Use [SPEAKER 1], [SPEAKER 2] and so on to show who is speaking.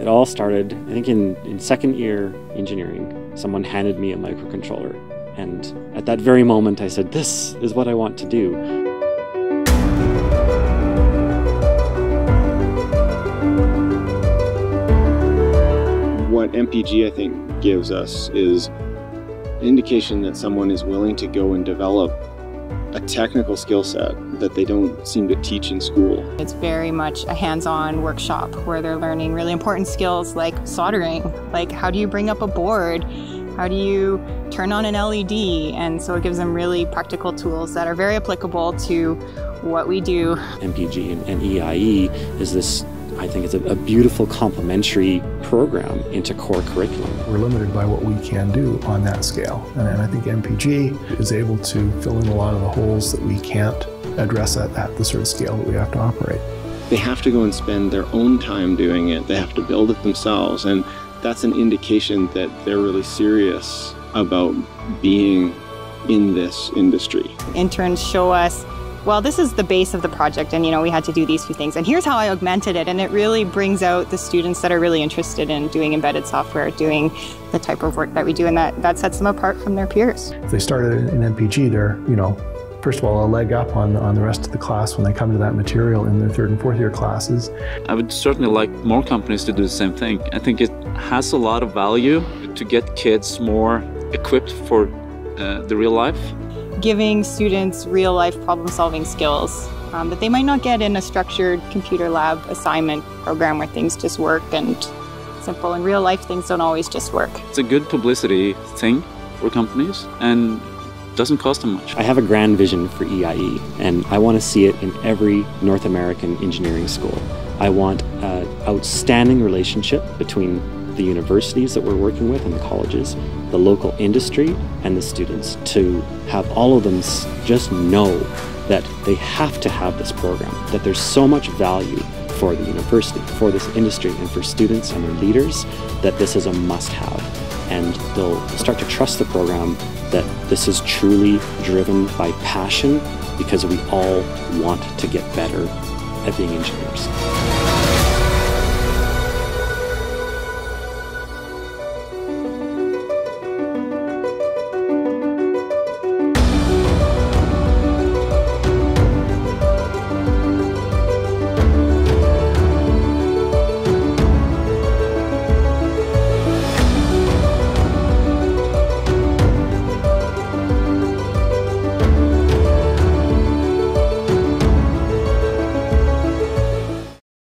[SPEAKER 1] It all started, I think, in, in second year engineering. Someone handed me a microcontroller. And at that very moment, I said, This is what I want to do.
[SPEAKER 2] What MPG, I think, gives us is an indication that someone is willing to go and develop a technical skill set that they don't seem to teach in school.
[SPEAKER 3] It's very much a hands-on workshop where they're learning really important skills like soldering, like how do you bring up a board, how do you turn on an LED, and so it gives them really practical tools that are very applicable to what we do.
[SPEAKER 1] MPG and, and EIE is this I think it's a, a, beautiful complementary program into core curriculum.
[SPEAKER 4] We're limited by what we can do on that scale. And, and I think MPG is able to fill in a lot of the holes that we can't address at, at the sort of scale that we have to operate.
[SPEAKER 2] They have to go and spend their own time doing it. They have to build it themselves. And that's an indication that they're really serious about being in this industry.
[SPEAKER 3] Interns show us well, this is the base of the project, and you know, we had to do these few things. And here's how I augmented it, and it really brings out the students that are really interested in doing embedded software, doing the type of work that we do, and that, that sets them apart from their peers.
[SPEAKER 4] If they started in MPG, they're, you know, first of all, a leg up on, on the rest of the class when they come to that material in their third and fourth year classes.
[SPEAKER 5] I would certainly like more companies to do the same thing. I think it has a lot of value to get kids more equipped for uh, the real life
[SPEAKER 3] giving students real life problem solving skills um, that they might not get in a structured computer lab assignment program where things just work and simple. In real life, things don't always just work.
[SPEAKER 5] It's a good publicity thing for companies and doesn't cost them much.
[SPEAKER 1] I have a grand vision for EIE and I want to see it in every North American engineering school. I want an outstanding relationship between the universities that we're working with and the colleges, the local industry, and the students to have all of them just know that they have to have this program, that there's so much value for the university, for this industry, and for students and their leaders that this is a must have. And they'll start to trust the program that this is truly driven by passion because we all want to get better at being engineers.